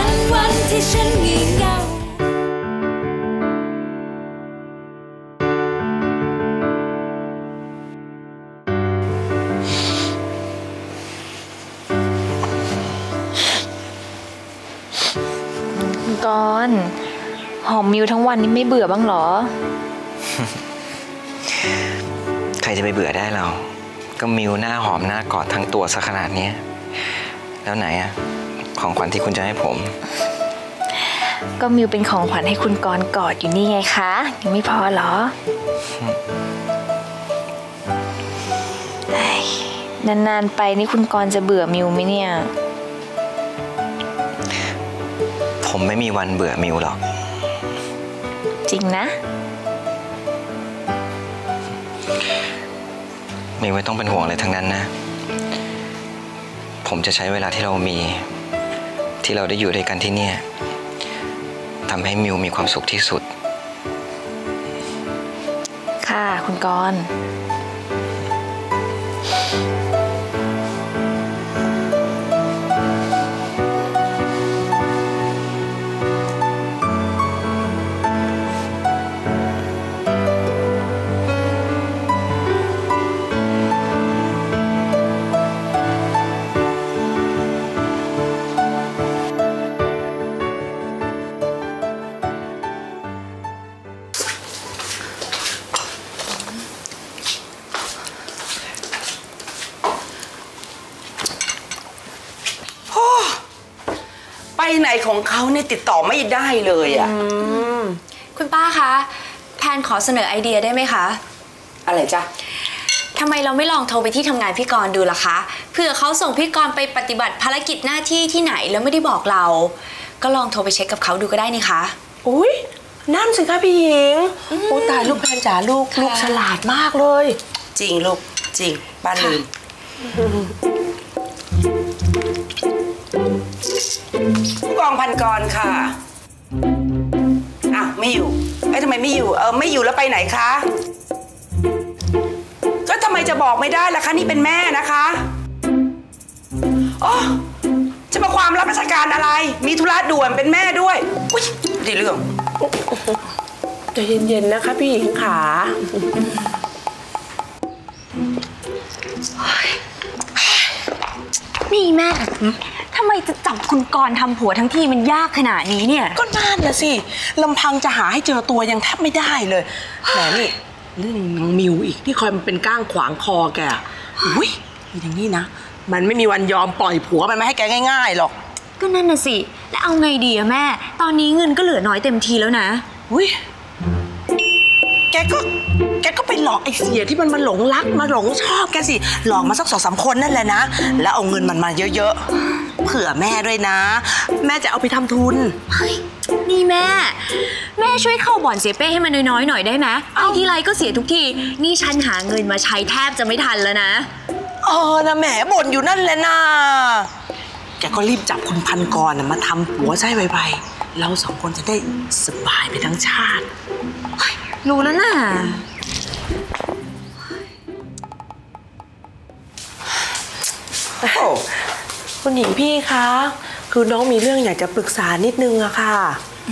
นั้นวันที่ฉันงี่เง่าคุณกรณ์หอมมิวทั้งวันนี้ไม่เบื่อบ้างเหรอ ใครจะไปเบื่อได้เรา ก็มิวหน้าหอมหน้ากอดทั้งตัวซะขนาดเนี้ยแล้วไหนอะ ของขวัญที่คุณจะให้ผม ก็มิวเป็นของขวัญให้คุณกรณ์กอดอยู่นี่ไงคะ ยังไม่พอเหรอเฮ้ยนานๆไปนี่คุณกรณ์จะเบื่อมิวไหมเนี่ย ผมไม่มีวันเบื่อมิวหรอก จริงนะมิวไม่ต้องเป็นห่วงอะไรทั้งนั้นนะ ผมจะใช้เวลาที่เรามี ที่เราได้อยู่ด้วยกันที่เนี่ยทำให้มิวมีความสุขที่สุด ค่ะ คุณกรณ์ ไปไหนของเขาเนี่ยติดต่อไม่ได้เลยอะคุณป้าคะแพนขอเสนอไอเดียได้ไหมคะ อะไรจ๊ะทำไมเราไม่ลองโทรไปที่ทำงานพี่กรณ์ดูล่ะคะเผื่อเขาส่งพี่กรณ์ไปปฏิบัติภารกิจหน้าที่ที่ไหนแล้วไม่ได้บอกเรา ก็ลองโทรไปเช็คกับเขาดูก็ได้นี่คะอุ้ยนั่นสิคะพี่หญิงโอ้ตายลูกแพนจ๋าลูกค่ะลูกฉลาดมากเลย จริงลูกจริงบ้านลืม ผู้กองพันกรค่ะ อ้าวไม่อยู่ เอ้ยทำไมไม่อยู่ เออไม่อยู่แล้วไปไหนคะ ก็ทำไมจะบอกไม่ได้ล่ะคะนี่เป็นแม่นะคะโอ้จะมาความรับราชการอะไร มีธุระด่วนเป็นแม่ด้วย อุ้ยดีเรื่องใจะเย็นๆนะคะ พี่หญิงขานี่แม่ ทำไมจะจับคุณกรณ์ทำผัวทั้งที่มันยากขนาดนี้เนี่ย ก็นั่นนะสิลำพังจะหาให้เจอตัวยังแทบไม่ได้เลยแหมนี่เรื่องนางมิวอีกที่คอยมันเป็นก้างขวางคอแกอะอุ้ยอย่างนี้นะ มันไม่มีวันยอมปล่อยผัวมันมาให้แกง่ายๆหรอก ก็นั่นน่ะสิ แล้วเอาไงดีอะแม่ ตอนนี้เงินก็เหลือน้อยเต็มทีแล้วนะ อุ้ยแกก็แกก็ไปหลอกไอ้เสียที่มันมาหลงรักมาหลงชอบแกสิ หลอกมาสักสองสามคนนั่นแหละนะ แล้วเอาเงินมันมาเยอะๆ เผื่อแม่ด้วยนะ แม่จะเอาไปทำทุน เฮ้ย นี่แม่ แม่ช่วยเข้าบ่อนเสียเป้ให้มันน้อยๆหน่อยได้ไหมไอ้ทีไรก็เสียทุกที นี่ฉันหาเงินมาใช้แทบจะไม่ทันแล้วนะ เออนะแหมบ่นอยู่นั่นแหละนะแกก็รีบจับคุณพันกรน่ะมาทำผัวใช่ไวๆเราสองคนจะได้สบายไปทั้งชาติ รู้แล้วน่ะโอ้ คุณหญิงพี่คะ คือน้องมีเรื่องอยากจะปรึกษานิดนึงอะค่ะ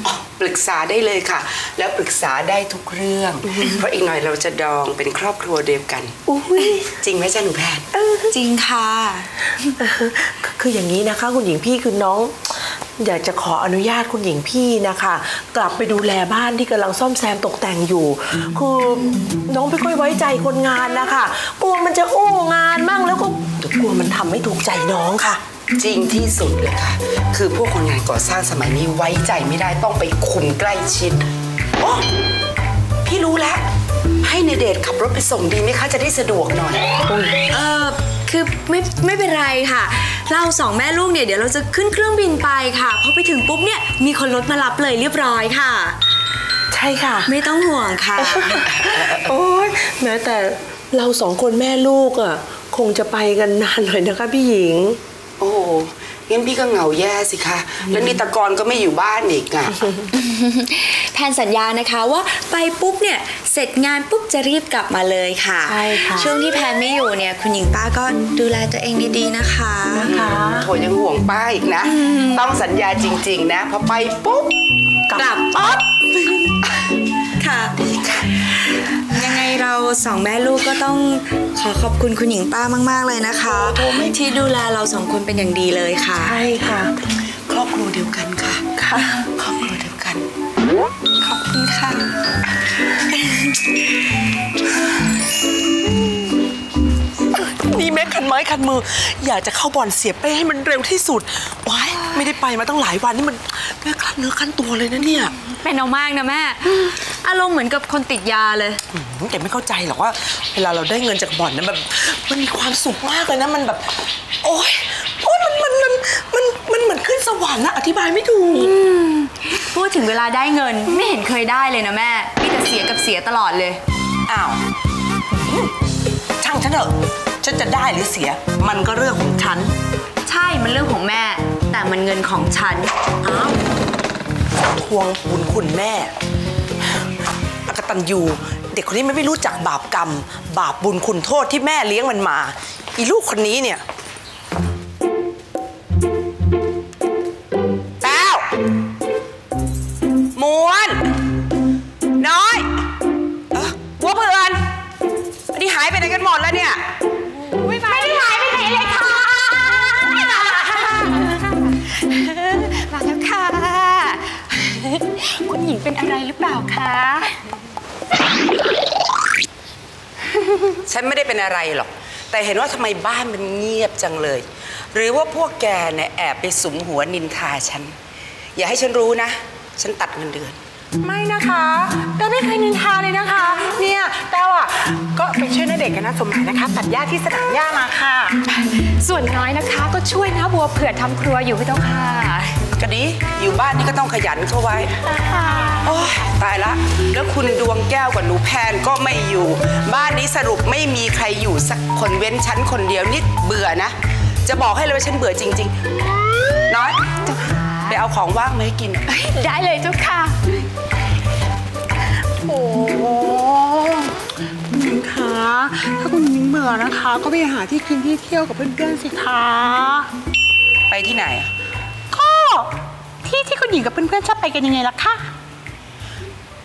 อ๋อปรึกษาได้เลยค่ะ แล้วปรึกษาได้ทุกเรื่อง เพราะอีกหน่อยเราจะดองเป็นครอบครัวเดียวกันอุ้ยจริงไหมจ๊ะหนูแพนจริงค่ะเออคืออย่างนี้นะคะ คุณหญิงพี่คือน้องอยากจะขออนุญาตคุณหญิงพี่นะคะ กลับไปดูแลบ้านที่กำลังซ่อมแซมตกแต่งอยู่ คือน้องไม่ค่อยไว้ใจคนงานนะคะ กลัวมันจะอู้งานมั่งแล้วก็เดี๋ยวกลัวมันทำไม่ถูกใจน้องค่ะ จริงที่สุดเลยค่ะ คือพวกคนงานก่อสร้างสมัยนี้ไว้ใจไม่ได้ต้องไปคุมใกล้ชิดโอ้พี่รู้แล้ว ให้ในเดชขับรถไปส่งดีไหมคะ จะได้สะดวกหน่อย เออคือไม่ไม่เป็นไรค่ะ เราสองแม่ลูกเนี่ยเดี๋ยวเราจะขึ้นเครื่องบินไปค่ะพอไปถึงปุ๊บเนี่ยมีคนรถมารับเลยเรียบร้อยค่ะ ใช่ค่ะ ไม่ต้องห่วงค่ะ โอ๊ยแม้แต่เราสองคนแม่ลูกอะคงจะไปกันนานหน่อยนะคะพี่หญิง โอ้งั้นพี่ก็เหงาแย่สิคะ แล้วนี่ตะกรก็ไม่อยู่บ้านอีกอะแพนสัญญานะคะว่าไปปุ๊บเนี่ยเสร็จงานปุ๊บจะรีบกลับมาเลยค่ะใช่ค่ะช่วงที่แพนไม่อยู่เนี่ยคุณหญิงป้าก็ดูแลตัวเองดีๆนะคะค่ะโถยังห่วงป้าอีกนะ ต้องสัญญาจริง ๆ นะพอไปปุ๊บกลับปั๊บค่ะยังไงเรา สองแม่ลูกก็ต้องขอขอบคุณคุณหญิงป้ามาก ๆ เลยนะคะ ที่ดูแลเราสองคนเป็นอย่างดีเลยค่ะ ใช่ค่ะ ครอบครัวเดียวกันค่ะ ค่ะครอบครัวเดียวกัน ขอบคุณค่ะ นี่แม่คันไม้คันมือ อยากจะเข้าบ่อนเสียเป้ให้มันเร็วที่สุดว้ายไม่ได้ไปมาตั้งหลายวันนี่มันแม่คันเนื้อคันตัวเลยนะเนี่ยเป็นเอามากนะแม่อารมณ์เหมือนกับคนติดยาเลยอืมแต่ไม่เข้าใจหรอกว่า เวลาเราได้เงินจากบ่อนนะแบบมันมีความสุขมากเลยนะมันแบบ โอ๊ยโอ๊ยมันมันมันมันมันเหมือนขึ้นสวรรค์นะอธิบายไม่ถูกพูดถึงเวลาได้เงินไม่เห็นเคยได้เลยนะแม่มีแต่เสียกับเสียตลอดเลยอ้าวอืมช่างฉันเถอะ ฉันจะได้หรือเสีย มันก็เรื่องของฉัน ใช่ มันเรื่องของแม่ แต่มันเงินของฉัน อ้าวทวงบุญคุณแม่อกตันยูเด็กคนนี้มันไม่รู้จักบาปกรรม บาปบุญคุณโทษที่แม่เลี้ยงมันมา อีลูกคนนี้เนี่ยแต้วมวน น้อยเอ้อวัวเพื่อนอันนี้หายไปไหนกันหมดแล้วเนี่ย เป็นอะไรหรือเปล่าคะ ฉันไม่ได้เป็นอะไรหรอก แต่เห็นว่าทำไมบ้านมันเงียบจังเลย หรือว่าพวกแกเนี่ยแอบไปสุมหัวนินทาฉัน อย่าให้ฉันรู้นะ ฉันตัดเงินเดือน ไม่นะคะแต้วไม่เคยนินทาเลยนะคะ เนี่ย น้าเด็กกับน้าสมหมายนะคะ ตัดหญ้าที่สนามหญ้ามาค่ะ ส่วนน้อยนะคะก็ช่วยนะบัวเผื่อทำครัวอยู่พี่เจ้าค่ะก็ดีอยู่บ้านนี่ก็ต้องขยันเข้าไว้ โอ้ยตายละ แล้วคุณดวงแก้วกับหนูแพนก็ไม่อยู่ บ้านนี้สรุปไม่มีใครอยู่สักคนเว้นฉันคนเดียวนิดเบื่อนะ จะบอกให้เลยว่าฉันเบื่อจริง ๆ น้อยไปเอาของว่างมาให้กิน ได้เลยเจ้าค่ะ โอ้ คุณหญิงคะถ้าคุณหญิงเบื่อนะคะ ก็ไปหาที่กินที่เที่ยวกับเพื่อนๆสิคะไปที่ไหนอะก็ที่ที่คุณหญิงกับเพื่อนๆชอบไปกันยังไงล่ะคะ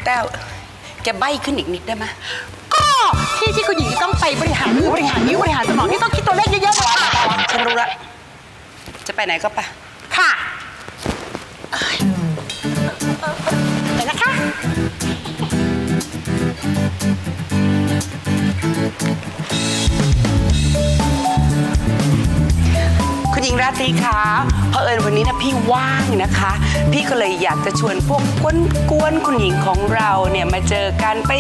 แต้วแกใบ้ขึ้นอีกนิดได้ไหมก็ที่ที่คุณหญิงจะต้องไปบริหารมือบริหารนิ้วบริหารสมองที่ต้องคิดตัวเลขเยอะๆนะคะฉันรู้ละจะไปไหนก็ไปค่ะเอ้ยไปนะคะ คุณหญิงราตรีคะเผอิญวันนี้นะพี่ว่างนะคะ พี่ก็เลยอยากจะชวนพวกกวนกวนๆคุณหญิงของเราเนี่ยมาเจอกันไป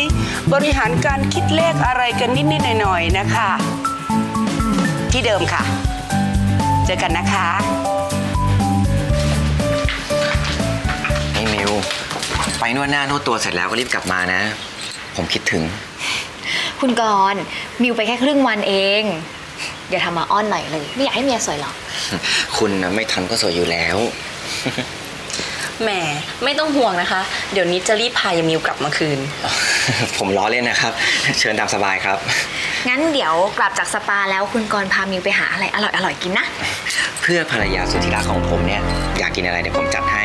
บริหารการคิดเลขอะไรกันนิดๆหน่อยๆนะคะ ที่เดิมค่ะ เจอกันนะคะ นี่มิว ไปนวดหน้านวดตัวเสร็จแล้วก็รีบกลับมานะ ผมคิดถึง คุณกรณ์มิวไปแค่ครึ่งวันเองอย่าทำมาอ้อนหน่อยเลยไม่อยากให้เมียสวยหรอกคุณนะไม่ทันก็สวยอยู่แล้ว แหมไม่ต้องห่วงนะคะ เดี๋ยวนี้จะรีบพายายมิวกลับมาคืน ผมล้อเล่นนะครับ เชิญตามสบายครับ งั้นเดี๋ยวกลับจากสปาแล้วคุณกรณ์พามิวไปหาอะไรอร่อยๆกินนะ เพื่อภรรยาสุดที่รักของผมเนี่ยอยากกินอะไรเดี๋ยวผมจัดให้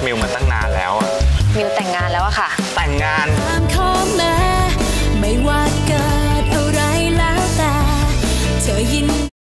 มิวรู้ใช่ไหมว่าพี่รักมิวมาตั้ง